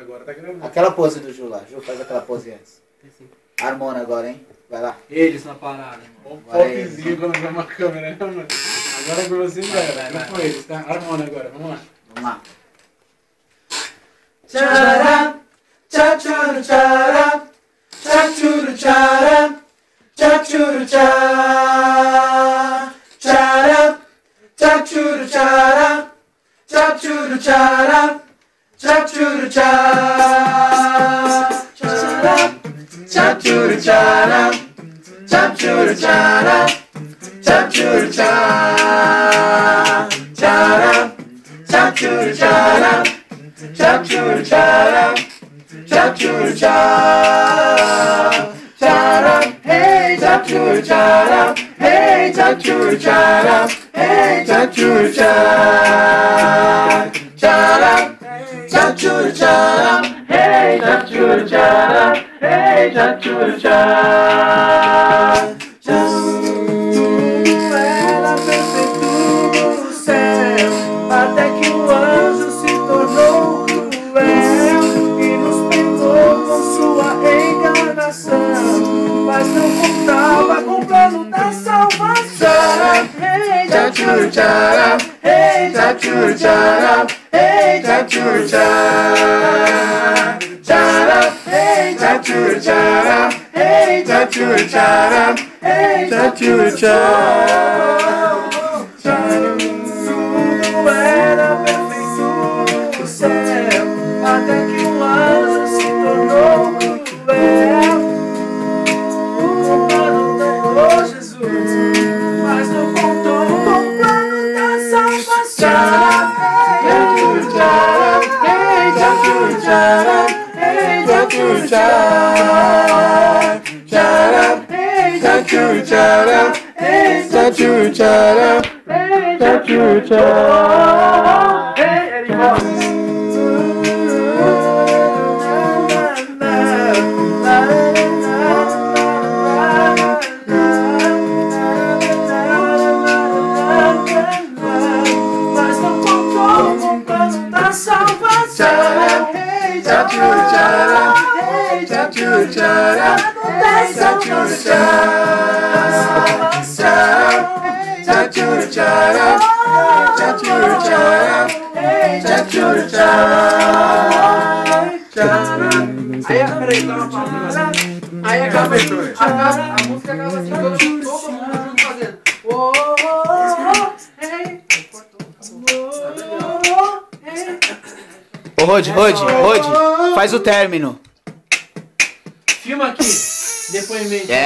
Agora tá gravando. Aquela pose do Ju lá. Ju, faz aquela pose antes. Harmona agora, hein? Vai lá. Eles na parada, irmão. Um popzinho quando vê uma câmera, né, mano? Agora com você já Vai, era. vai, Não vai. foi eles, tá? Harmona agora, vamos lá. Vamos lá. Tcharam, tchachuru, tcharam, tchachuru, tcharam, tchachuru, tcharam, 짭쭈르짜 짜람 짭쭈르짜람 짭쭈르짜람 짭쭈르짜 짜람 짭쭈르짜람 짭쭈르짜람 짭쭈르짜 짜람 헤이 짭쭈르짜람 헤이 짭쭈르짜람 헤이 짭쭈르짜 chachuru chara, hey chachuru chara, hey chachuru chara. Era perfeito no céu, até que o anjo se tornou cruel e nos pegou com sua encarnação, mas não contava com o plano da salvação. Hey, tchachuru, Hey, time to return. Hey, time to return. Hey, time to return. Hey, time to return. Hey, time to return. Thank you. Jaran, Dr. Jaran, hey Dr. Jaran, hey Dr. Jaran, Jaran, hey Dr. Jaran, hey Dr. Jaran, hey Dr. Jaran. Tcharam, tcharam, tcharam, hey, tcharam, tcharam. Aí, peraí, dá uma pausa. A música acaba assim, todo mundo Rod, Rod, Rod, faz o término. Filma aqui, depoimento. É.